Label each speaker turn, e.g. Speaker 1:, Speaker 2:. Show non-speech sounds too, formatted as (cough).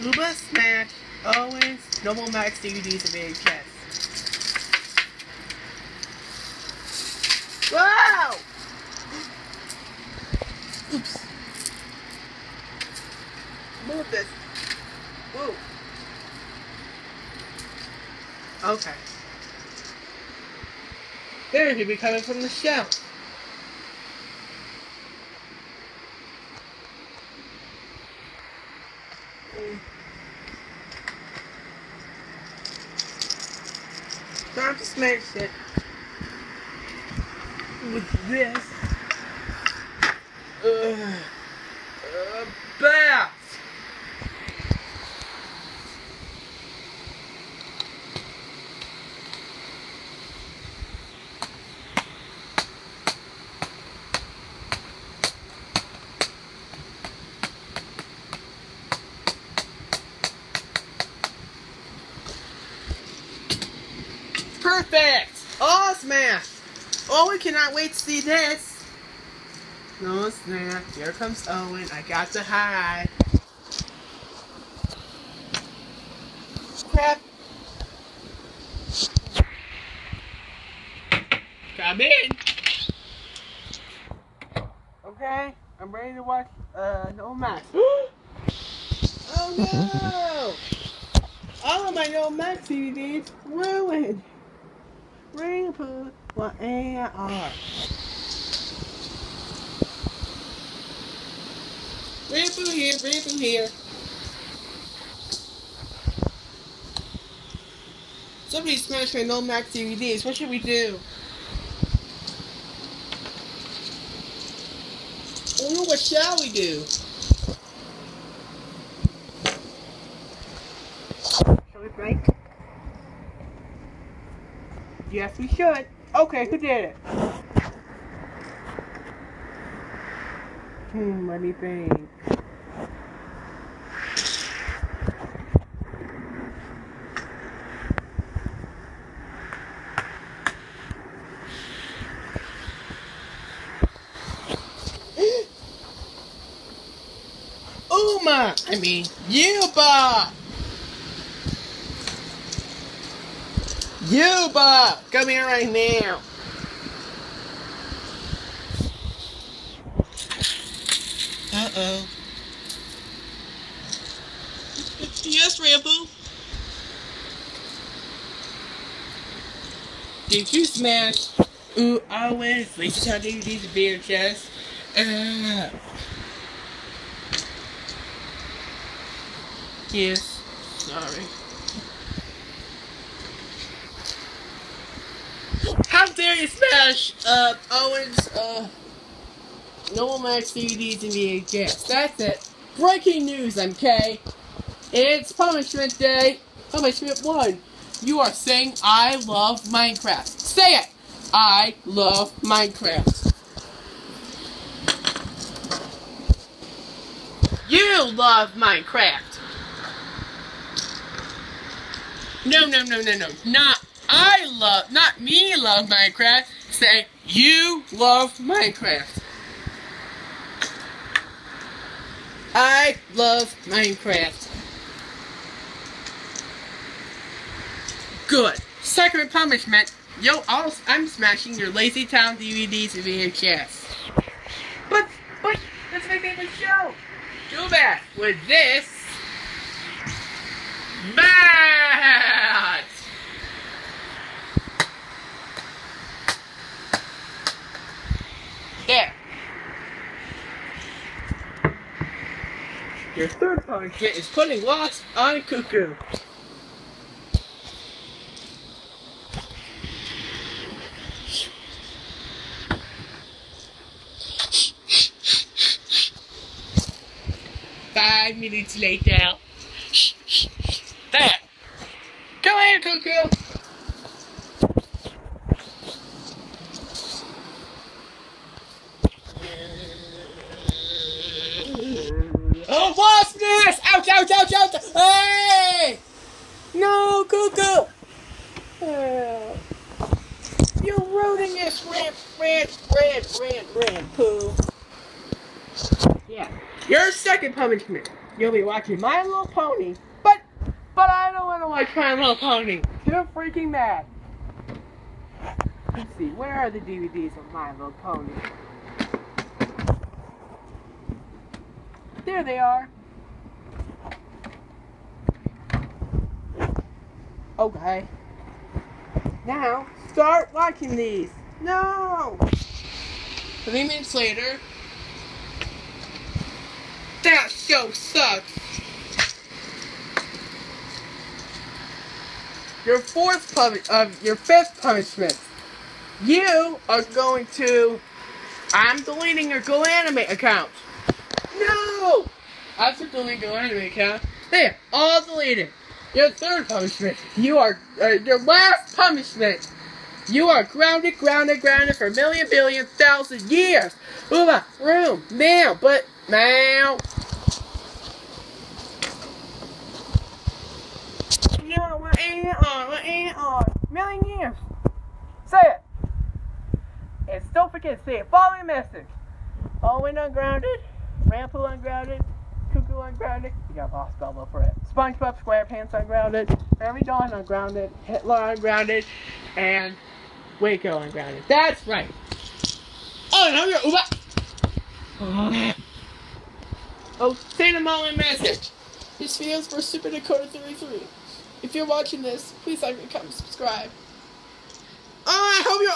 Speaker 1: Uba Smash, Owens, Noble Max DVDs, and VHS. Wow! Oops. Move this. Whoa. Okay. There should be coming from the shelf. Time to smash it with this. Uh, uh, bath. Perfect! All smash! Oh, we cannot wait to see this! No snap. Here comes Owen. I got to hide. Crap. Come in. Okay, I'm ready to watch uh No Max. (gasps) oh no! All of my No Max DVDs ruined. Rainbow, what AR? Ah. Rainbow here, rainbow here. Somebody smashed my No Max DVDs. What should we do? Oh, what shall we do? Shall we break? Yes, we should. Okay, who did it? Hmm, let me think. (gasps) Uma! I mean, Yuba! Yuba! Come here right now! Uh-oh. Yes, Rambo? Did you smash Ooh, always Lazy Town DVDs and VHS? Uh, yes, sorry. How dare you smash uh, Owen's uh, Noble Max DVDs and VHS? That's it. Breaking news, MK. It's Punishment Day. Punishment 1. You are saying I love Minecraft. Say it! I love Minecraft. You love Minecraft. No, no, no, no, no. Not I love, not me love Minecraft. Say, you love Minecraft. I love Minecraft. Good. Second punishment. Yo, I'll, I'm smashing your Lazy Town DVDs and VHS. But, but, that's my favorite show. Do that with this. Bad! There. Your third punishment is putting Lost on Cuckoo. Five minutes later. There. Go ahead, Cuckoo. No, Cuckoo! Oh. You're ruining this rant, rant, rant, rant, rant, poo. Yeah. Your second punishment. you'll be watching My Little Pony. But, but I don't want to watch My Little Pony. Too freaking mad. Let's see, where are the DVDs of My Little Pony? There they are. Okay. Now, start watching these. No! Three minutes later. That show sucks. Your fourth punish, uh, your fifth punishment. You are going to. I'm deleting your Go Anime account. No! After deleting Go Anime account, there, all deleted. Your third punishment. You are uh, your last punishment. You are grounded, grounded, grounded for a million, billion, thousand years. Uma, room, now, but now. No, on. Million years. Say it. And don't forget to say it. Follow the message. Owen ungrounded, Rampo ungrounded, Cuckoo ungrounded. You got Boss Belbo for it. SpongeBob SquarePants ungrounded, Remy Dawn ungrounded, Hitler ungrounded, and Waco ungrounded. That's right. Oh, no, you're Uba. Oh, send them all a message. This video's for Super Dakota 33. If you're watching this, please like, and comment, subscribe. Oh, I hope you're.